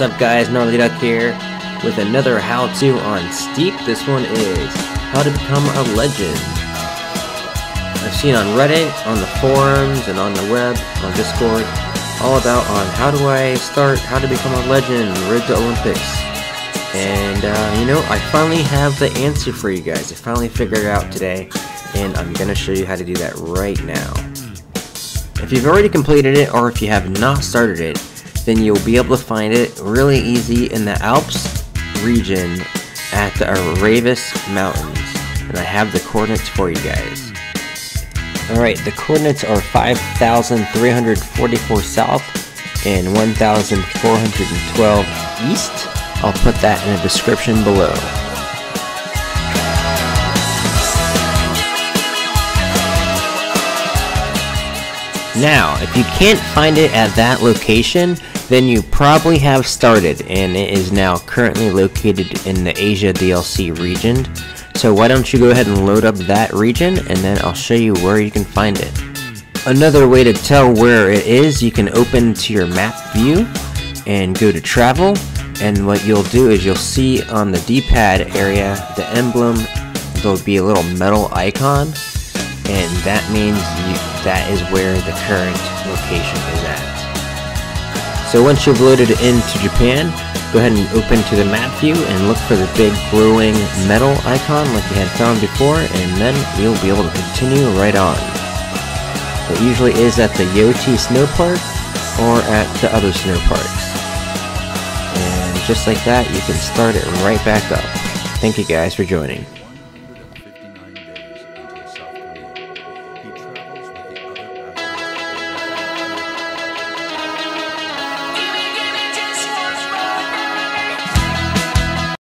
What's up guys, Gnarly Duck here with another how-to on Steep. This one is how to become a legend. I've seen on Reddit, on the forums, and on the web, on Discord, all about on how do I start, how to become a legend, Road the Olympics. And uh, you know, I finally have the answer for you guys. I finally figured it out today, and I'm gonna show you how to do that right now. If you've already completed it, or if you have not started it, then you'll be able to find it really easy in the Alps region at the Aravis Mountains. And I have the coordinates for you guys. Alright, the coordinates are 5,344 south and 1,412 east. I'll put that in the description below. Now, if you can't find it at that location, then you probably have started and it is now currently located in the Asia DLC region. So why don't you go ahead and load up that region and then I'll show you where you can find it. Another way to tell where it is, you can open to your map view and go to travel and what you'll do is you'll see on the D-pad area the emblem there'll be a little medal icon and that means you, that is where the current location is at. So once you've loaded into Japan, go ahead and open to the map view and look for the big glowing medal icon like you had found before and then you'll be able to continue right on. It usually is at the Yotei Snow Park or at the other snow parks. And just like that, you can start it right back up. Thank you guys for joining.